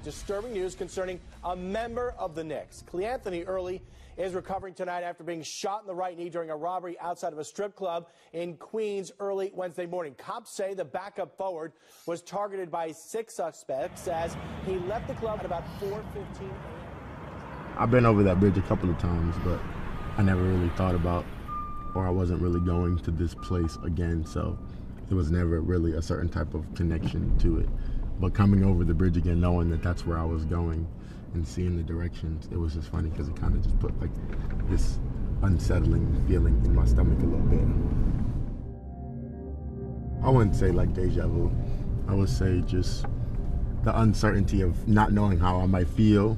with disturbing news concerning a member of the Knicks. Cleanthony Early is recovering tonight after being shot in the right knee during a robbery outside of a strip club in Queens early Wednesday morning. Cops say the backup forward was targeted by six suspects as he left the club at about 4:15 a.m. I've been over that bridge a couple of times, but I never really thought about, or I wasn't really going to this place again. So there was never really a certain type of connection to it. But coming over the bridge again, knowing that that's where I was going and seeing the directions, it was just funny because it kind of just put like this unsettling feeling in my stomach a little bit. I wouldn't say like deja vu. I would say just the uncertainty of not knowing how I might feel,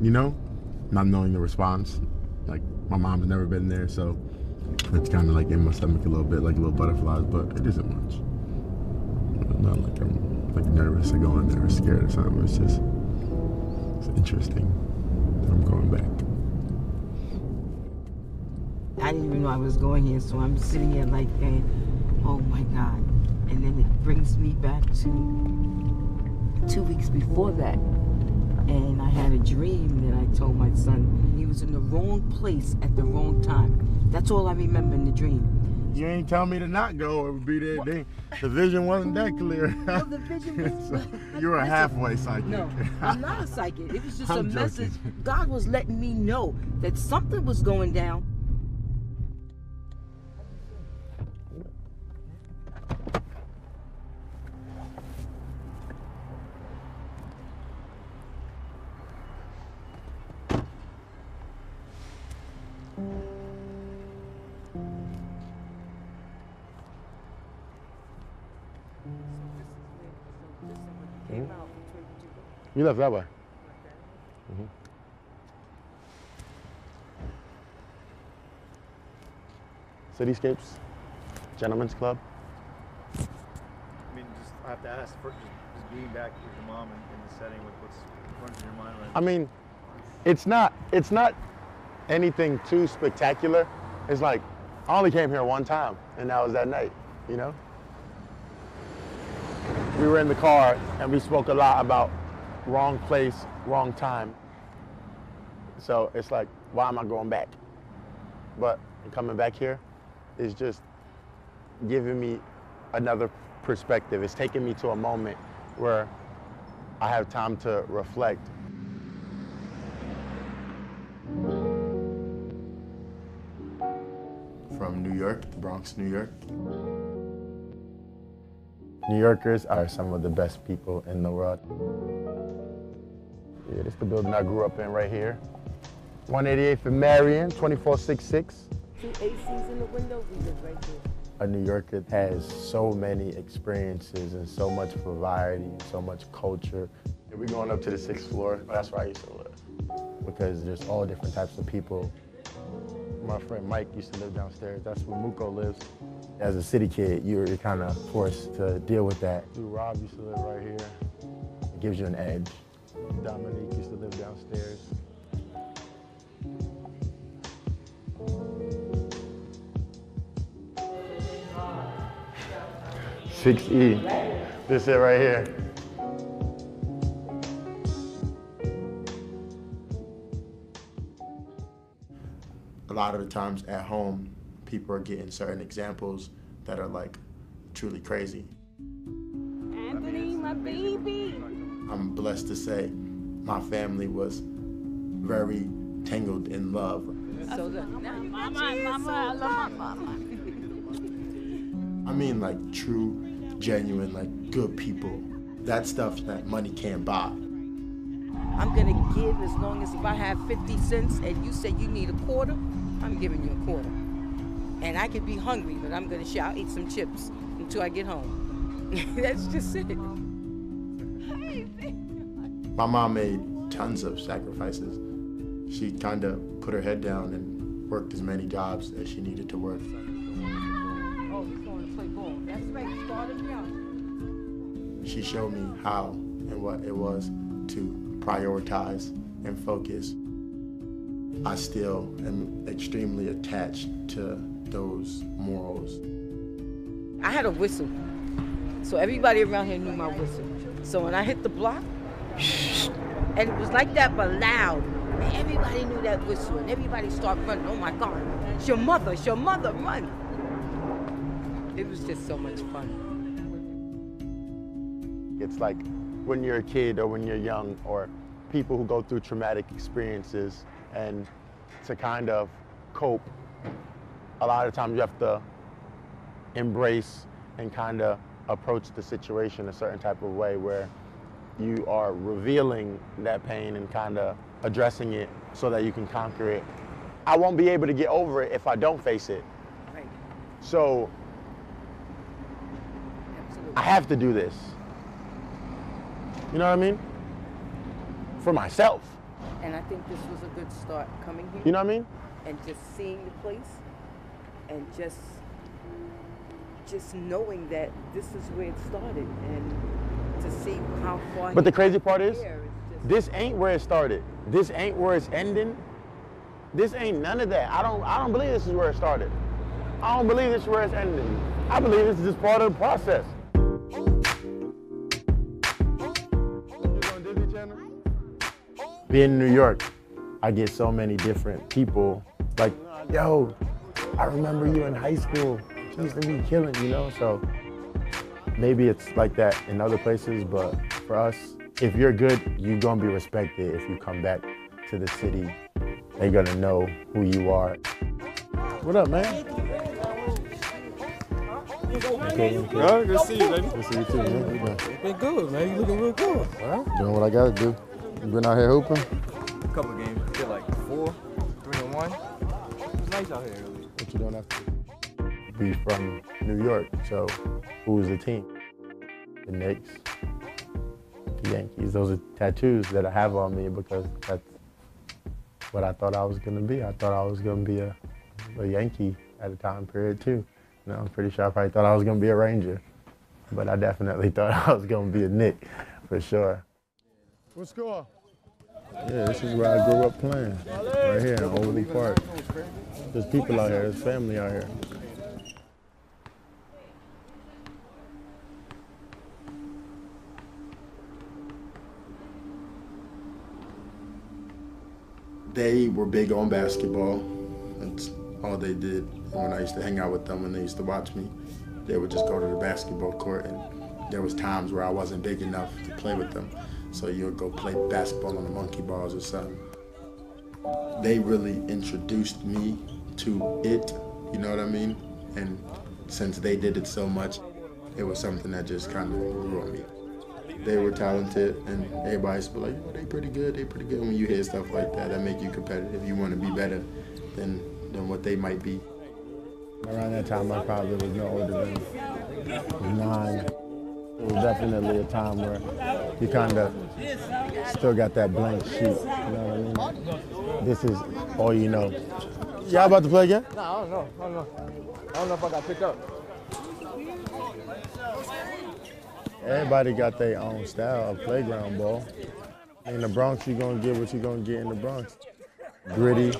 you know, not knowing the response. Like my mom's never been there, so it's kind of like in my stomach a little bit, like little butterflies, but it isn't much. Not like I'm like nervous or going there or scared or something. It's just it's interesting. I'm going back. I didn't even know I was going here, so I'm sitting here like oh my God. And then it brings me back to two weeks before that. And I had a dream that I told my son he was in the wrong place at the wrong time. That's all I remember in the dream. You ain't tell me to not go It would be that They, the vision wasn't that clear. Well, the vision was. So, you're a halfway psychic. No, I'm not a psychic. It was just I'm a message. God was letting me know that something was going down. You left that way. Mhm. Cityscapes, Gentlemen's Club. I mean, just I have to ask for just, just being back with your mom in, in the setting with what's running through your mind right I mean, it's not it's not anything too spectacular. It's like I only came here one time, and that was that night. You know. We were in the car and we spoke a lot about wrong place, wrong time. So it's like, why am I going back? But coming back here is just giving me another perspective. It's taking me to a moment where I have time to reflect. From New York, Bronx, New York. New Yorkers are some of the best people in the world. Yeah, this is the building I grew up in right here. 188 for Marion, 2466. Two ACs in the window, we live right there. A New Yorker has so many experiences and so much variety and so much culture. Yeah, we're going up to the sixth floor. That's where I used to live. Because there's all different types of people. My friend Mike used to live downstairs. That's where Muko lives. As a city kid, you're kind of forced to deal with that. Lou Rob used to live right here. It gives you an edge. Dominique used to live downstairs. Six E. This it right here. A lot of the times at home, people are getting certain examples that are like truly crazy. Anthony, my baby. I'm blessed to say my family was very tangled in love. So good. Mama, mama, I love my mama. I mean, like true, genuine, like good people. That stuff that money can't buy. I'm gonna give as long as if I have 50 cents and you say you need a quarter, I'm giving you a quarter. And I could be hungry, but I'm gonna. I'll eat some chips until I get home. That's just it. My mom made tons of sacrifices. She kind of put her head down and worked as many jobs as she needed to work. Oh, he's going to play ball. That's right. Started me out. She showed me how and what it was to prioritize and focus. I still am extremely attached to those morals. I had a whistle. So everybody around here knew my whistle. So when I hit the block. And it was like that, but loud. And everybody knew that whistle, and everybody started running. Oh my God, it's your mother, it's your mother, run. It was just so much fun. It's like when you're a kid or when you're young or people who go through traumatic experiences and to kind of cope, a lot of times you have to embrace and kind of approach the situation a certain type of way where you are revealing that pain and kind of addressing it so that you can conquer it. I won't be able to get over it if I don't face it. Right. So Absolutely. I have to do this. You know what I mean? For myself. And I think this was a good start coming here You know what I mean? and just seeing the place and just just knowing that this is where it started and to see how far But the crazy part is, there this ain't where it started. This ain't where it's ending. This ain't none of that. I don't I don't believe this is where it started. I don't believe this is where it's ending. I believe this is just part of the process. Being in New York, I get so many different people like, yo, I remember you in high school. You used to be killing, you know? So maybe it's like that in other places, but for us, if you're good, you're gonna be respected. If you come back to the city, they're gonna know who you are. What up, man? Cool. Yo, good to see you, baby. Good to see you too, man. How you doing? Been good, man. You looking real good. Doing what I gotta do. Been out here hooping. A couple of games. Did like four, three and one. It was nice out here earlier. What you don't have to Be from New York, so who's the team? The Knicks, the Yankees. Those are tattoos that I have on me because that's what I thought I was gonna be. I thought I was gonna be a, a Yankee at a time period too. You know, I'm pretty sure I probably thought I was gonna be a Ranger, but I definitely thought I was gonna be a Knick for sure. What score? Yeah, this is where I grew up playing, right here in Overly Park. There's people out here, there's family out here. They were big on basketball. That's all they did. And when I used to hang out with them and they used to watch me, they would just go to the basketball court and there was times where I wasn't big enough to play with them. So you would go play basketball on the monkey bars or something they really introduced me to it, you know what I mean? And since they did it so much, it was something that just kind of grew on me. They were talented, and everybody used to like, oh, they pretty good, they pretty good. When you hear stuff like that, that make you competitive. You want to be better than, than what they might be. Around that time, I probably was no older than nine. It was definitely a time where you kind of still got that blank sheet, you know what I mean? This is all you know. Y'all about to play again? Nah, I don't know. I don't know. I don't know if I got picked up. Everybody got their own style of playground ball. In the Bronx, you're gonna get what you're gonna get in the Bronx. Gritty,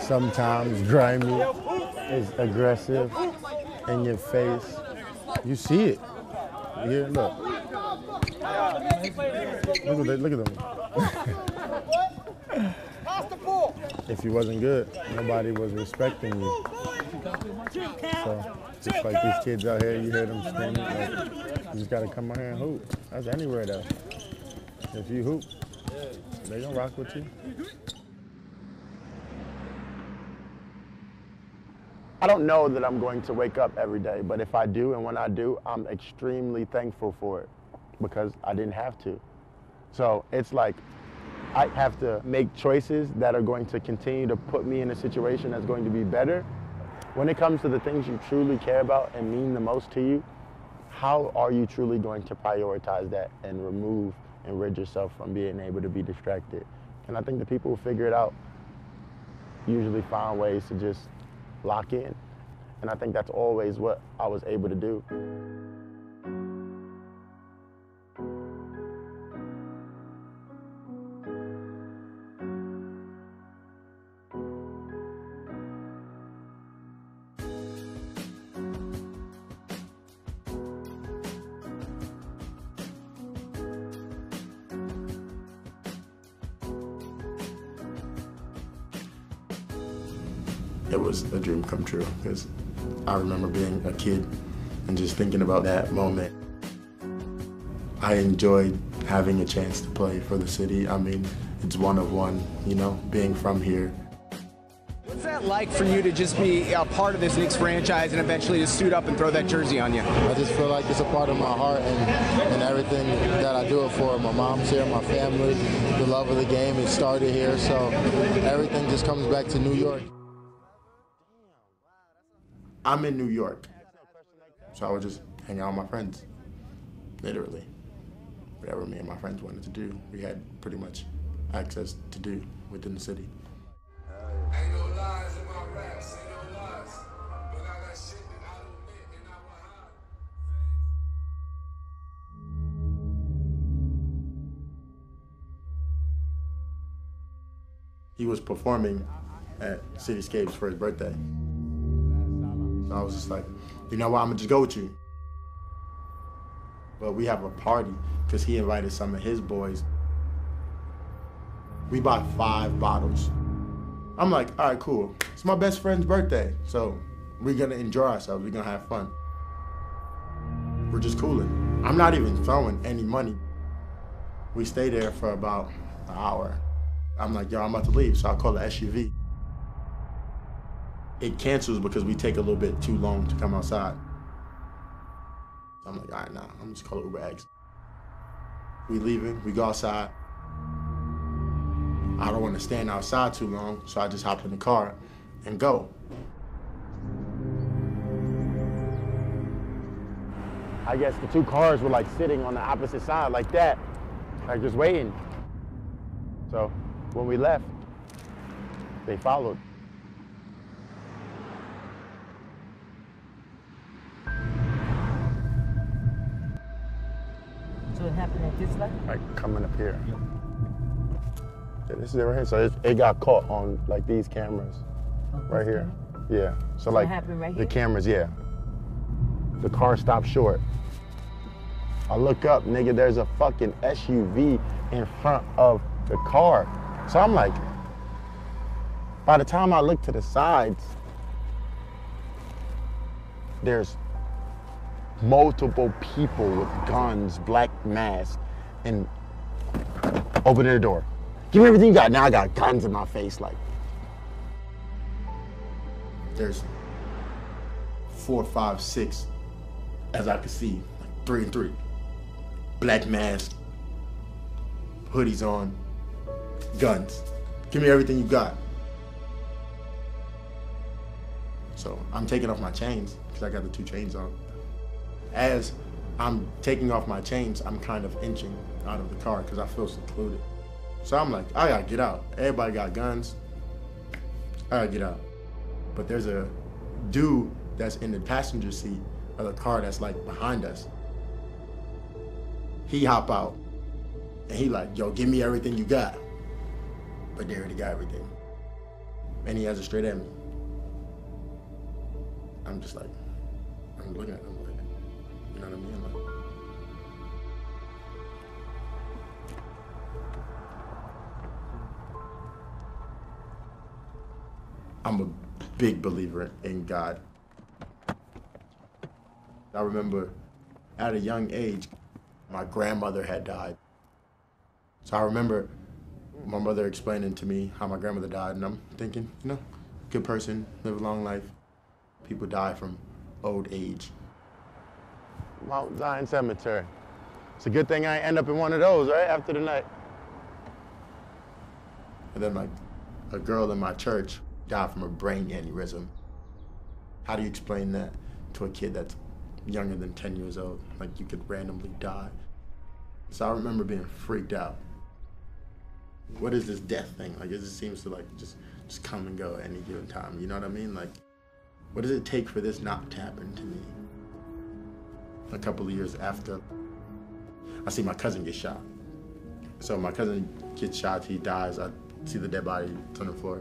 sometimes grimy, it's aggressive, in your face. You see it. Look. Look at that, look at them. if you wasn't good, nobody was respecting you. So just like these kids out here, you hear them screaming, like, you just gotta come out here and hoop. That's anywhere though. If you hoop, they gonna rock with you. I don't know that I'm going to wake up every day, but if I do and when I do, I'm extremely thankful for it because I didn't have to. So it's like I have to make choices that are going to continue to put me in a situation that's going to be better. When it comes to the things you truly care about and mean the most to you, how are you truly going to prioritize that and remove and rid yourself from being able to be distracted? And I think the people who figure it out usually find ways to just lock in. And I think that's always what I was able to do. It was a dream come true because I remember being a kid and just thinking about that moment. I enjoyed having a chance to play for the city. I mean, it's one of one, you know, being from here. What's that like for you to just be a part of this Knicks franchise and eventually to suit up and throw that jersey on you? I just feel like it's a part of my heart and, and everything that I do it for. My mom's here, my family, the love of the game. It started here, so everything just comes back to New York. I'm in New York, so I would just hang out with my friends, literally. Whatever me and my friends wanted to do, we had pretty much access to do within the city. Ain't no lies in my raps, ain't no lies. But I got shit that I don't admit and I will hide. He was performing at Cityscapes for his birthday. So I was just like, you know what, I'm gonna just go with you. But we have a party because he invited some of his boys. We bought five bottles. I'm like, all right, cool. It's my best friend's birthday, so we're gonna enjoy ourselves. We're gonna have fun. We're just cooling. I'm not even throwing any money. We stay there for about an hour. I'm like, yo, I'm about to leave, so I call the SUV. It cancels because we take a little bit too long to come outside. I'm like, all right, nah, I'm just calling Uber X. We leaving, we go outside. I don't want to stand outside too long, so I just hop in the car and go. I guess the two cars were like sitting on the opposite side like that, like just waiting. So when we left, they followed. This light? Like coming up here. Yeah, this is it right here. So it, it got caught on like these cameras right here. Yeah. So, like right the cameras, yeah. The car stopped short. I look up, nigga, there's a fucking SUV in front of the car. So I'm like, by the time I look to the sides, there's multiple people with guns, black masks, and opening the door. Give me everything you got. Now I got guns in my face, like, There's four, five, six, as I can see, like three and three. Black mask, hoodies on, guns. Give me everything you got. So I'm taking off my chains because I got the two chains on. As I'm taking off my chains, I'm kind of inching out of the car because I feel secluded. So I'm like, I gotta get out. Everybody got guns. I gotta get out. But there's a dude that's in the passenger seat of the car that's like behind us. He hop out and he like, yo, give me everything you got. But they already got everything. And he has it straight at me. I'm just like, I'm looking at him like, you know what I mean? Like, I'm a big believer in God. I remember at a young age, my grandmother had died. So I remember my mother explaining to me how my grandmother died, and I'm thinking, you know, good person, live a long life. People die from old age. Mount Zion Cemetery. It's a good thing I end up in one of those, right? After the night. And then like a girl in my church died from a brain aneurysm. How do you explain that to a kid that's younger than 10 years old? Like you could randomly die. So I remember being freaked out. What is this death thing? Like it just seems to like just just come and go at any given time. You know what I mean? Like what does it take for this not to happen to me? A couple of years after, I see my cousin get shot. So my cousin gets shot, he dies. I see the dead body on the floor.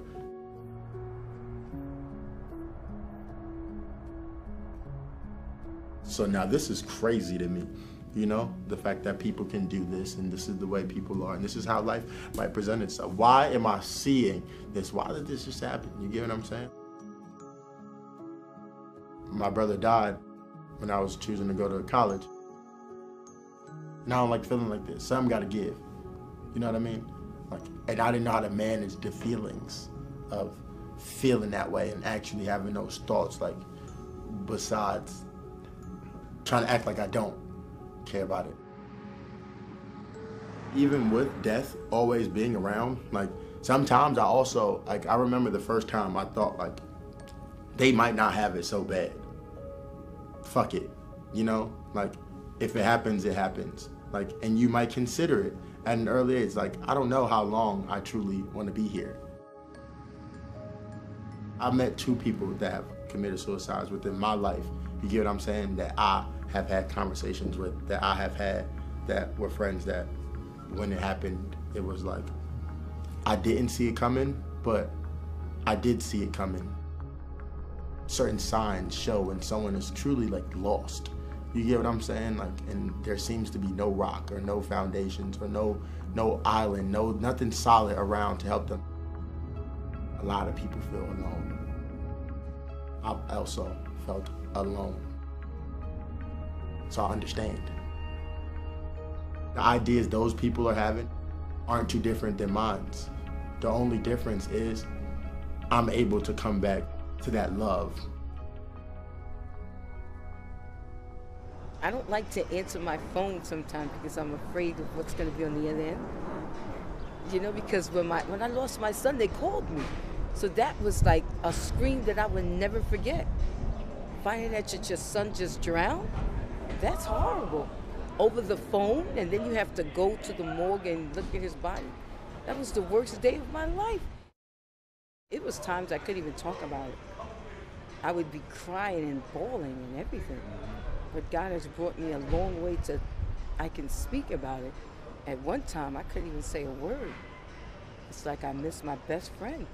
So now this is crazy to me. You know, the fact that people can do this and this is the way people are and this is how life might present itself. Why am I seeing this? Why did this just happen? You get what I'm saying? my brother died when I was choosing to go to college. And I don't like feeling like this. Something gotta give. You know what I mean? Like, and I didn't know how to manage the feelings of feeling that way and actually having those thoughts, like, besides trying to act like I don't care about it. Even with death always being around, like, sometimes I also, like, I remember the first time I thought, like, they might not have it so bad. Fuck it. You know? Like, if it happens, it happens. Like, and you might consider it at an early age. Like, I don't know how long I truly want to be here. I've met two people that have committed suicides within my life. You get what I'm saying? That I have had conversations with, that I have had, that were friends that when it happened, it was like, I didn't see it coming, but I did see it coming. Certain signs show when someone is truly like lost. You get what I'm saying? Like, and there seems to be no rock or no foundations or no no island, no nothing solid around to help them. A lot of people feel alone. I've also felt alone. So I understand. The ideas those people are having aren't too different than mine. The only difference is I'm able to come back to that love. I don't like to answer my phone sometimes because I'm afraid of what's going to be on the other end. You know, because when my when I lost my son, they called me, so that was like a scream that I would never forget. Finding that your, your son just drowned, that's horrible. Over the phone, and then you have to go to the morgue and look at his body. That was the worst day of my life. It was times I couldn't even talk about it. I would be crying and bawling and everything. But God has brought me a long way to I can speak about it. At one time I couldn't even say a word. It's like I miss my best friend.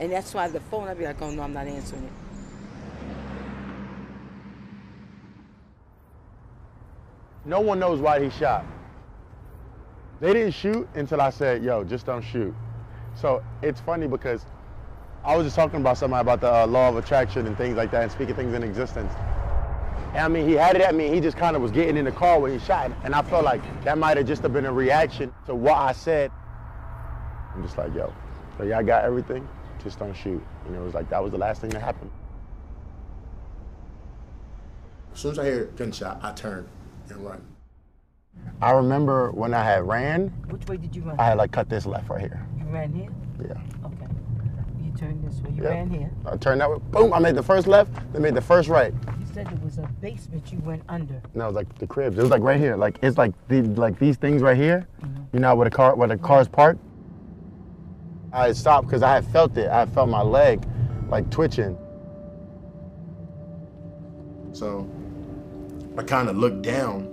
And that's why the phone I'd be like, oh no, I'm not answering it. No one knows why he shot. They didn't shoot until I said, yo, just don't shoot. So it's funny because I was just talking about something about the uh, law of attraction and things like that and speaking things in existence. And I mean, he had it at me. He just kind of was getting in the car when he shot. And I felt like that might have just been a reaction to what I said. I'm just like, yo, so y'all got everything? Just don't shoot. And it was like, that was the last thing that happened. As soon as I hear gunshot, I turn and run. I remember when I had ran, Which way did you run? I had like cut this left right here. You ran here? Yeah. Okay. You turned this way. You Yep. ran here. I turned that way. Boom! I made the first left. Then made the first right. You said it was a basement you went under. No, it was like the cribs. It was like right here. Like it's like the like these things right here. Mm-hmm. You know where the car where the car's parked. I stopped because I had felt it. I felt my leg like twitching. So I kind of look down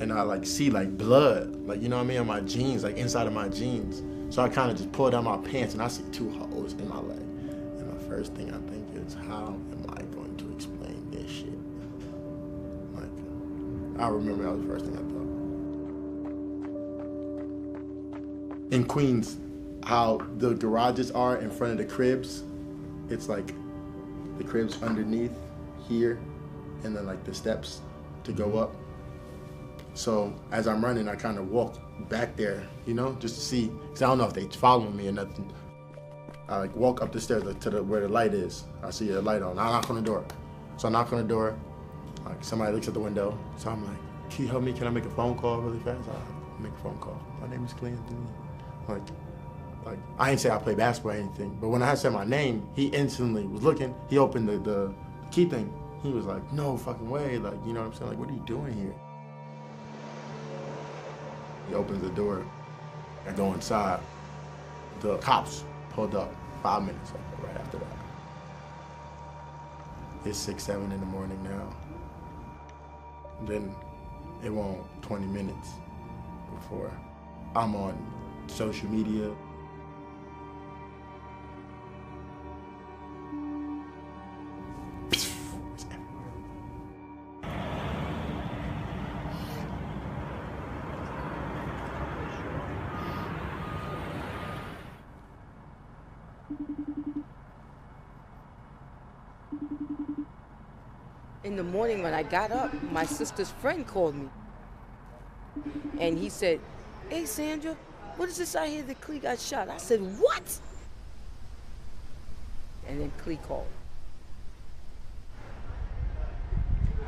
and I like see like blood, like you know what I mean, on my jeans, like inside of my jeans. So I kind of just pull down my pants and I see two holes in my leg. And the first thing I think is, how am I going to explain this shit? Like, I remember that was the first thing I thought. In Queens, how the garages are in front of the cribs, it's like the cribs underneath here, and then like the steps to go up. So as I'm running, I kind of walk back there, you know, just to see. Cause I don't know if they following me or nothing. I like walk up the stairs like, to the where the light is. I see a light on. I knock on the door. So I knock on the door. Like somebody looks at the window. So I'm like, can you help me? Can I make a phone call really fast? I make a phone call. My name is Clint. Like, like I ain't say I play basketball or anything, but when I said my name, he instantly was looking. He opened the, the key thing. He was like, no fucking way. Like, you know what I'm saying? Like, what are you doing here? He opens the door. I go inside. The cops pulled up five minutes right after that. It's six, seven in the morning now. Then it won't 20 minutes before I'm on social media. In the morning when I got up, my sister's friend called me. And he said, Hey, Sandra, what is this I hear that Clee got shot? I said, What? And then Clee called.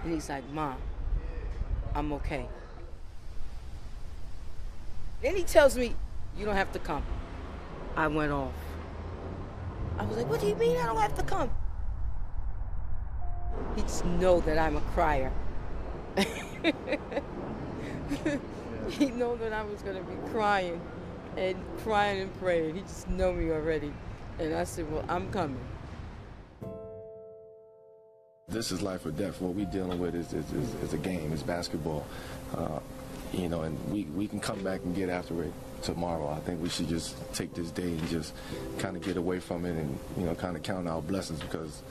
And he's like, Mom, I'm okay. Then he tells me, You don't have to come. I went off. I was like, What do you mean I don't have to come? Just know that I'm a crier. he know that I was gonna be crying and crying and praying. He just know me already. And I said, Well, I'm coming. This is life or death. What we're dealing with is, is, is, is a game, it's basketball. Uh, you know, and we, we can come back and get after it tomorrow. I think we should just take this day and just kind of get away from it and, you know, kind of count our blessings because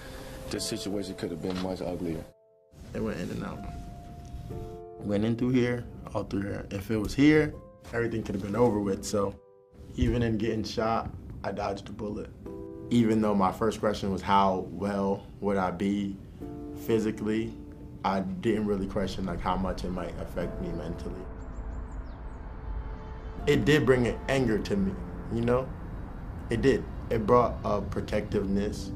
this situation could have been much uglier. It went in and out. Went in through here, all through here. If it was here, everything could have been over with. So even in getting shot, I dodged a bullet. Even though my first question was how well would I be physically, I didn't really question like how much it might affect me mentally. It did bring an anger to me, you know? It did. It brought a protectiveness.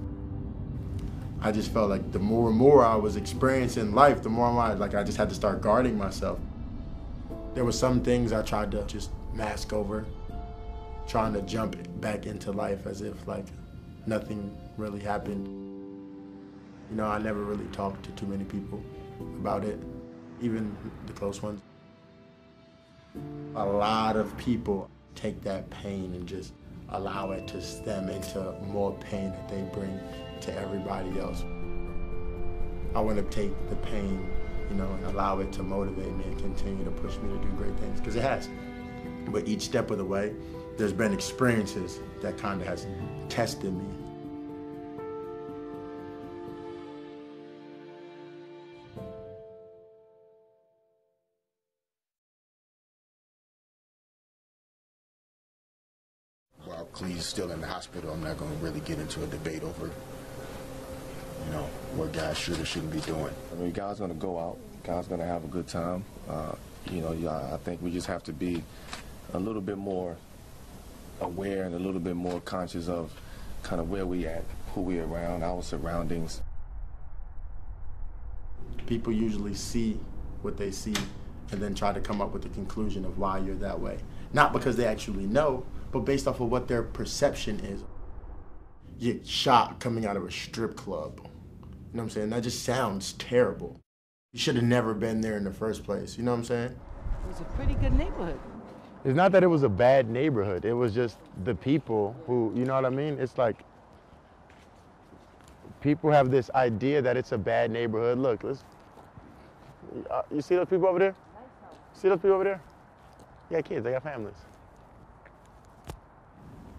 I just felt like the more and more I was experiencing life, the more I like I just had to start guarding myself. There were some things I tried to just mask over, trying to jump back into life as if like nothing really happened. You know, I never really talked to too many people about it, even the close ones. A lot of people take that pain and just allow it to stem into more pain that they bring to everybody else. I want to take the pain, you know, and allow it to motivate me and continue to push me to do great things, because it has. But each step of the way, there's been experiences that kind of has tested me while Clee's still in the hospital, I'm not going to really get into a debate over, you know, what guys should or shouldn't be doing. I mean, guys going to go out. Guys going to have a good time. Uh, you know, I think we just have to be a little bit more aware and a little bit more conscious of kind of where we at, who we around, our surroundings. People usually see what they see and then try to come up with the conclusion of why you're that way. Not because they actually know, but based off of what their perception is. You get shot coming out of a strip club. You know what I'm saying? That just sounds terrible. You should have never been there in the first place. You know what I'm saying? It was a pretty good neighborhood. It's not that it was a bad neighborhood. It was just the people who, you know what I mean? It's like people have this idea that it's a bad neighborhood. Look, let's. Uh, you see those people over there? See those people over there? They got kids. They got families.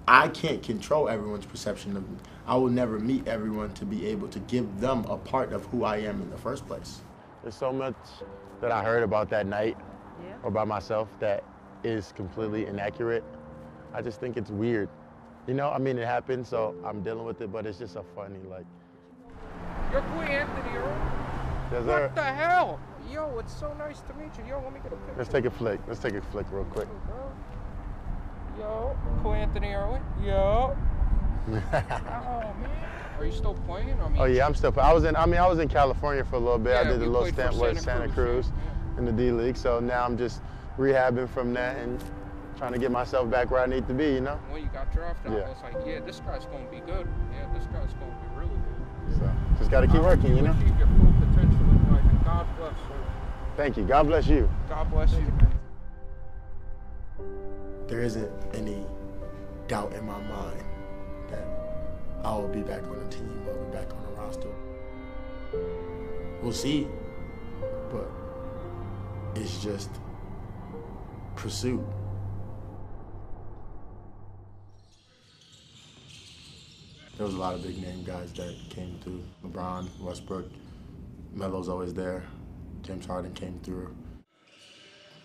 I can't control everyone's perception of me. I will never meet everyone to be able to give them a part of who I am in the first place. There's so much that I heard about that night Yeah. or by myself that is completely inaccurate. I just think it's weird. You know, I mean, it happened, so I'm dealing with it, but it's just a funny, like, You're Cleanthony, Earl. Yes, sir. What the hell? Yo, it's so nice to meet you. Yo, let me get a picture. let's take a flick. Let's take a flick real quick. Oh, Yo, Cleanthony Irwin. Yo. oh man, are you still playing? I mean, Oh yeah, I'm still. I was in. I mean, I was in California for a little bit. I did a little stint with Santa Santa Cruz, Cruz in the D League. So now I'm just rehabbing from that and trying to get myself back where I need to be. You know. When you got drafted, Yeah. I was like, yeah, this guy's gonna be good. Yeah, this guy's gonna be really good. So just got to keep working. You know. Achieve your full potential in life, and God bless you. Thank you. God bless you. God bless you. There isn't any doubt in my mind that I will be back on the team. I'll be back on the roster. We'll see, but it's just pursuit. There was a lot of big name guys that came through. LeBron, Westbrook, Melo's always there. James Harden came through.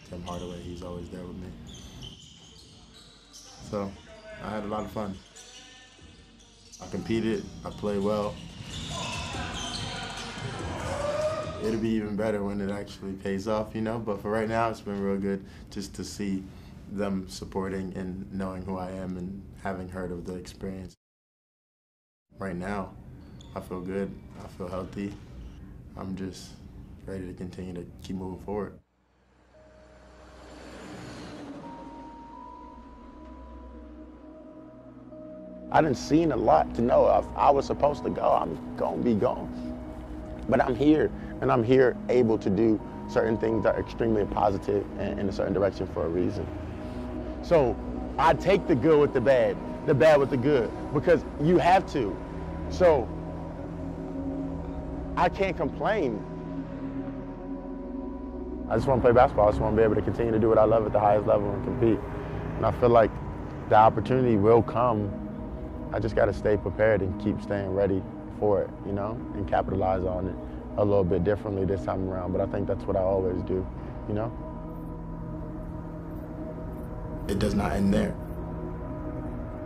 Tim Hardaway, he's always there with me. So I had a lot of fun. I competed, I played well. it'll be even better when it actually pays off, you know. But for right now, it's been real good just to see them supporting and knowing who I am and having heard of the experience. Right now, I feel good. I feel healthy. I'm just ready to continue to keep moving forward. I didn't seen a lot to know if I was supposed to go, I'm gonna be gone. But I'm here, and I'm here able to do certain things that are extremely positive and in a certain direction for a reason. So I take the good with the bad, the bad with the good, because you have to. So I can't complain. I just want to play basketball. I just want to be able to continue to do what I love at the highest level and compete. And I feel like the opportunity will come. I just got to stay prepared and keep staying ready for it, you know, and capitalize on it a little bit differently this time around. But I think that's what I always do, you know? It does not end there.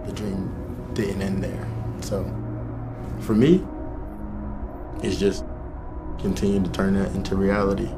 The dream didn't end there. So for me, it's just continue to turn that into reality.